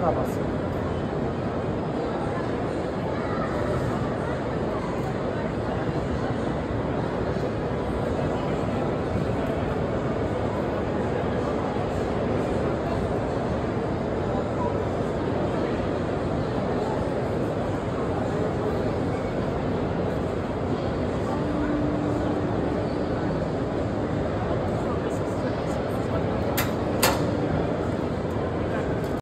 ラバス。